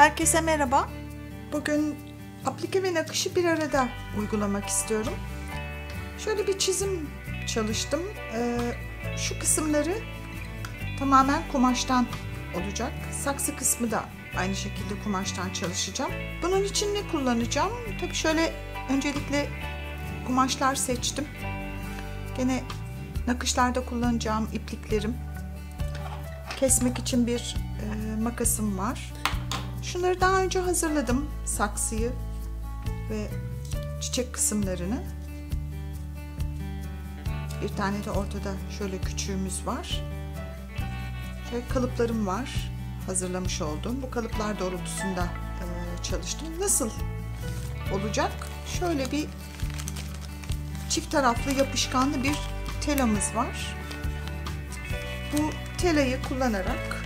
Herkese merhaba. Bugün aplike ve nakışı bir arada uygulamak istiyorum. Şöyle bir çizim çalıştım. Ee, şu kısımları tamamen kumaştan olacak. Saksı kısmı da aynı şekilde kumaştan çalışacağım. Bunun için ne kullanacağım? Tabii şöyle öncelikle kumaşlar seçtim. Gene nakışlarda kullanacağım ipliklerim. Kesmek için bir e, makasım var. Şunları daha önce hazırladım. Saksıyı ve çiçek kısımlarını. Bir tane de ortada şöyle küçüğümüz var. Şöyle kalıplarım var. Hazırlamış olduğum. Bu kalıplar doğrultusunda e, çalıştım. Nasıl olacak? Şöyle bir çift taraflı yapışkanlı bir telamız var. Bu telayı kullanarak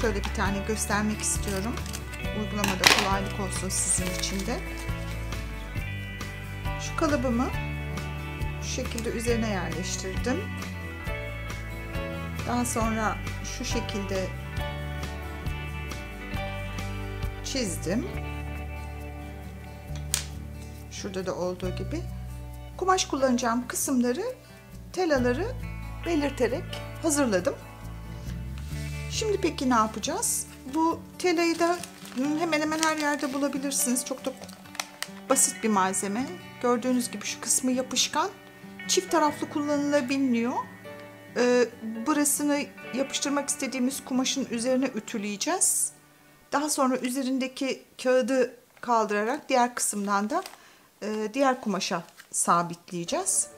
şöyle bir tane göstermek istiyorum. Uygulamada kolaylık olsun sizin için de. Şu kalıbımı şu şekilde üzerine yerleştirdim. Daha sonra şu şekilde çizdim. Şurada da olduğu gibi. Kumaş kullanacağım kısımları, telaları belirterek hazırladım. Şimdi peki ne yapacağız? Bu telayı da hemen hemen her yerde bulabilirsiniz. Çok da basit bir malzeme. Gördüğünüz gibi şu kısmı yapışkan. Çift taraflı kullanılabiliyor. Ee, burasını yapıştırmak istediğimiz kumaşın üzerine ütüleyeceğiz. Daha sonra üzerindeki kağıdı kaldırarak diğer kısımdan da e, diğer kumaşa sabitleyeceğiz.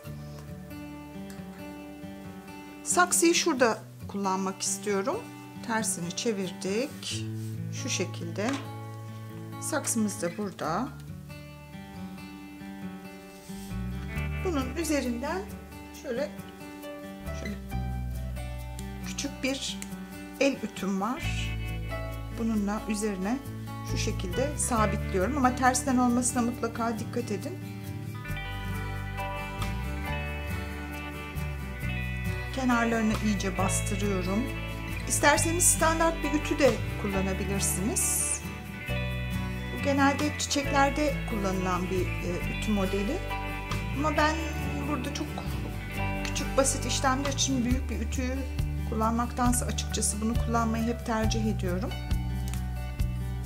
Saksıyı şurada kullanmak istiyorum tersini çevirdik. Şu şekilde. Saksımız da burada. Bunun üzerinden şöyle şöyle küçük bir el ütüm var. Bununla üzerine şu şekilde sabitliyorum ama tersten olmasına mutlaka dikkat edin. Kenarlarını iyice bastırıyorum. İsterseniz standart bir ütü de kullanabilirsiniz. Bu genelde çiçeklerde kullanılan bir e, ütü modeli. Ama ben burada çok küçük basit işlemler için büyük bir ütüyü kullanmaktansa açıkçası bunu kullanmayı hep tercih ediyorum.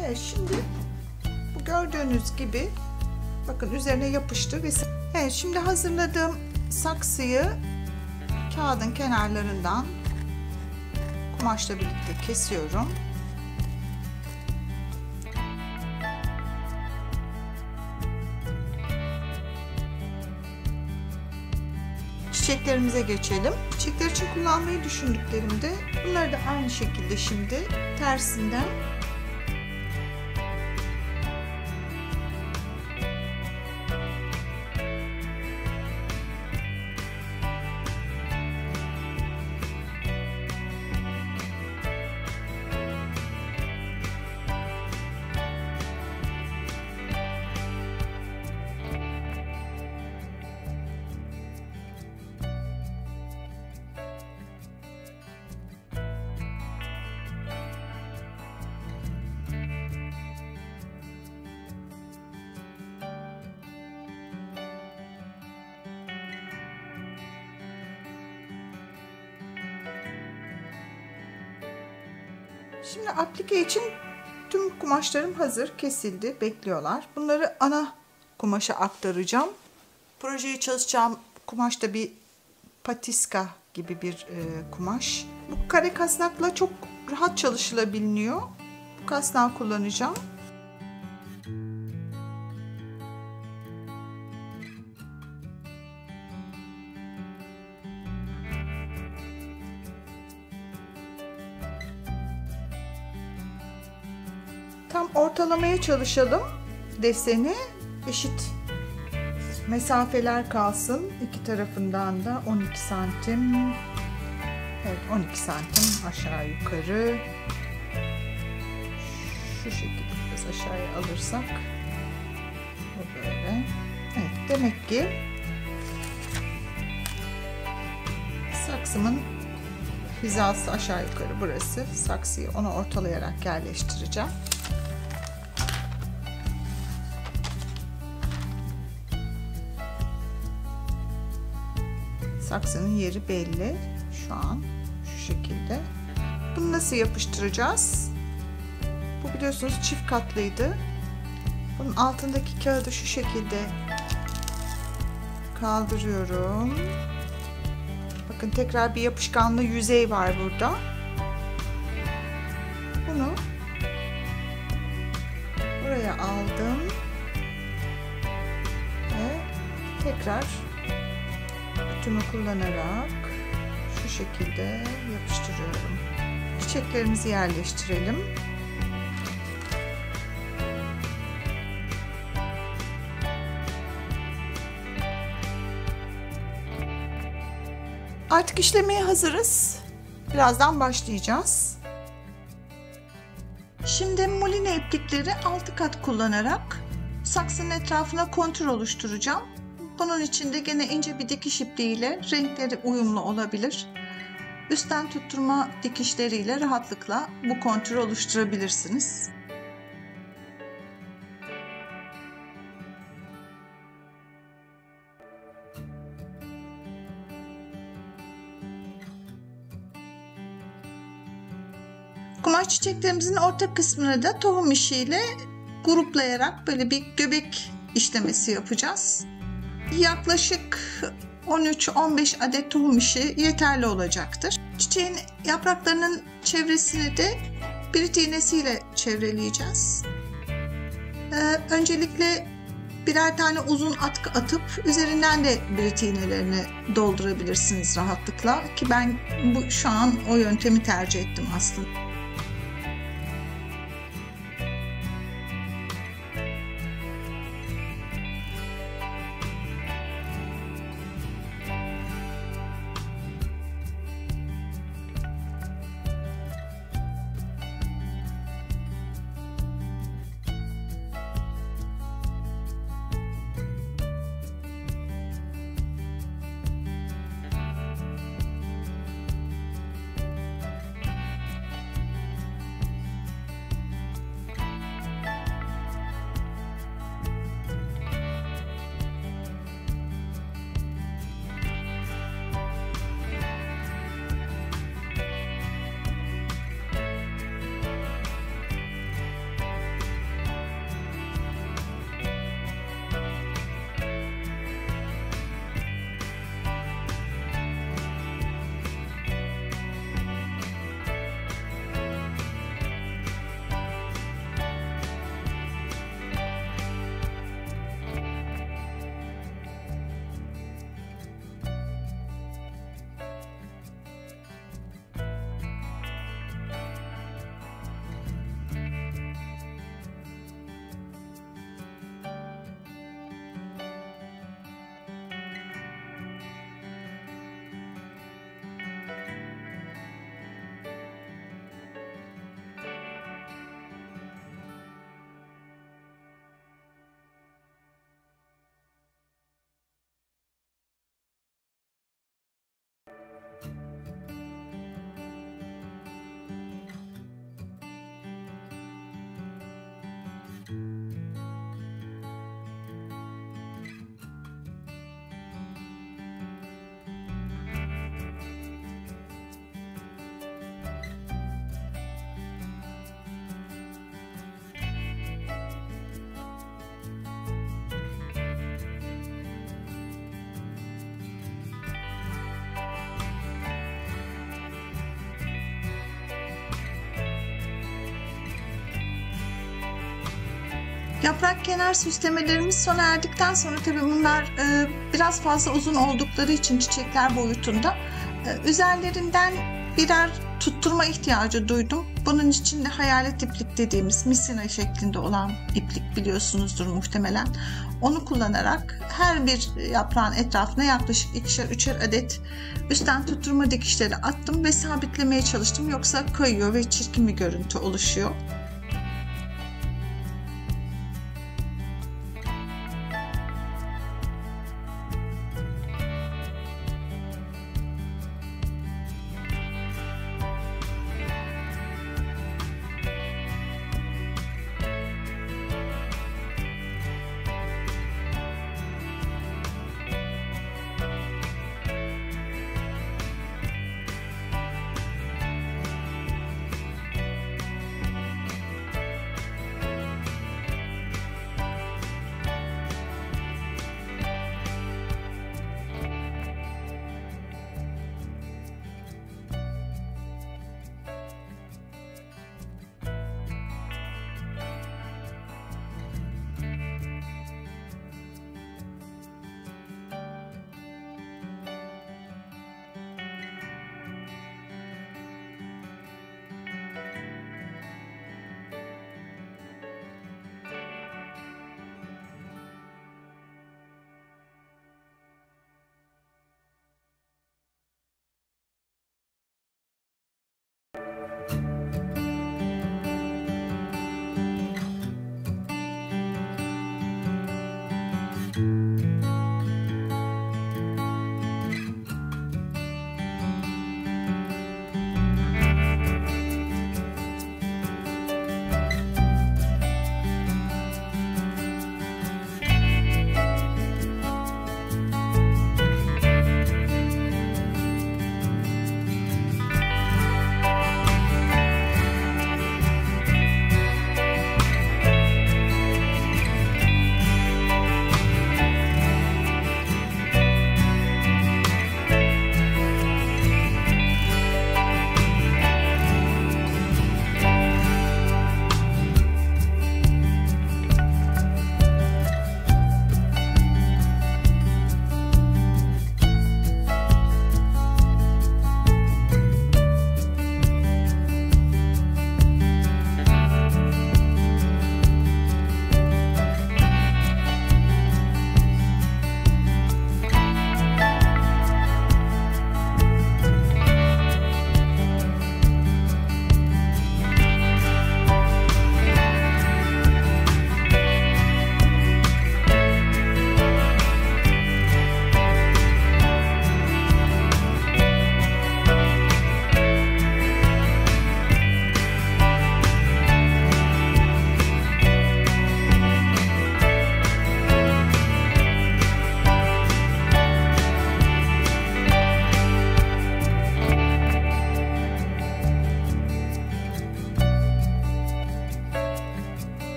Evet şimdi bu gördüğünüz gibi bakın üzerine yapıştı ve evet şimdi hazırladığım saksıyı kağıdın kenarlarından kumaşla birlikte kesiyorum. Çiçeklerimize geçelim. Çiçekler için kullanmayı düşündüklerimde bunları da aynı şekilde şimdi tersinden Şimdi aplike için tüm kumaşlarım hazır, kesildi, bekliyorlar. Bunları ana kumaşa aktaracağım. Projeyi çalışacağım kumaş da bir patiska gibi bir e, kumaş. Bu kare kasnakla çok rahat çalışılabiliyor. Bu kasnağı kullanacağım. Ortalamaya çalışalım. Deseni eşit mesafeler kalsın. İki tarafından da 12 santim. Evet 12 santim aşağı yukarı. Şu şekilde biraz aşağıya alırsak. Böyle. Evet demek ki saksımın hizası aşağı yukarı burası. Saksıyı onu ortalayarak yerleştireceğim. Saksının yeri belli şu an şu şekilde. Bunu nasıl yapıştıracağız? Bu biliyorsunuz çift katlıydı. Bunun altındaki kağıdı şu şekilde kaldırıyorum. Bakın tekrar bir yapışkanlı yüzey var burada. Bunu buraya aldım ve tekrar ütümü kullanarak şu şekilde yapıştırıyorum. Çiçeklerimizi yerleştirelim. Artık işlemeye hazırız. Birazdan başlayacağız. Şimdi moline iplikleri 6 kat kullanarak saksının etrafına kontür oluşturacağım. Bunun için de gene ince bir dikiş ipliğiyle renkleri uyumlu olabilir. Üstten tutturma dikişleriyle rahatlıkla bu kontürü oluşturabilirsiniz. Kumaş çiçeklerimizin orta kısmını da tohum işiyle gruplayarak böyle bir göbek işlemesi yapacağız. Yaklaşık 13-15 adet tohum işi yeterli olacaktır. Çiçeğin yapraklarının çevresini de bir iğnesiyle çevreleyeceğiz. Ee, öncelikle birer tane uzun atkı atıp üzerinden de birit iğnelerini doldurabilirsiniz rahatlıkla ki ben bu şu an o yöntemi tercih ettim aslında. Yaprak kenar süslemelerimiz sona erdikten sonra tabii bunlar e, biraz fazla uzun oldukları için çiçekler boyutunda e, üzerlerinden birer tutturma ihtiyacı duydum. Bunun için de hayalet iplik dediğimiz misina şeklinde olan iplik biliyorsunuzdur muhtemelen. Onu kullanarak her bir yaprağın etrafına yaklaşık ikişer üçer adet üstten tutturma dikişleri attım ve sabitlemeye çalıştım. Yoksa kayıyor ve çirkin bir görüntü oluşuyor.